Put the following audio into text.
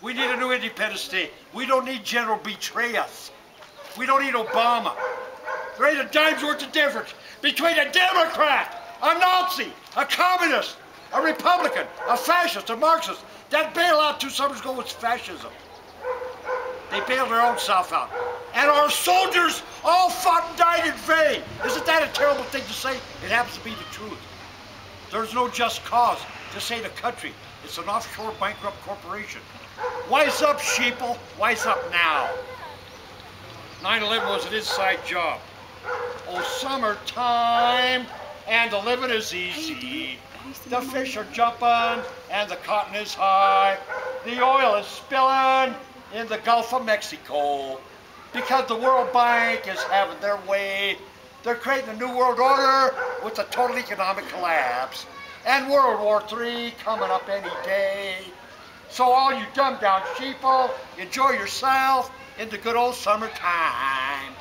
We need a new Independence Day. We don't need General betray us. We don't need Obama. There ain't a dime's worth of difference between a Democrat, a Nazi, a communist, a Republican, a fascist, a Marxist. That bailout two summers ago was fascism. They bailed their own self out. And our soldiers all fought and died in vain. Isn't that a terrible thing to say? It happens to be the truth. There's no just cause to save a country. It's an offshore bankrupt corporation. Wise up, sheeple. Wise up now. 9-11 was an inside job. Oh, summertime, and the living is easy. The fish are jumping, and the cotton is high. The oil is spilling in the Gulf of Mexico. Because the World Bank is having their way. They're creating a new world order with a total economic collapse. And World War III coming up any day. So all you dumb down sheeple, enjoy yourself in the good old summertime.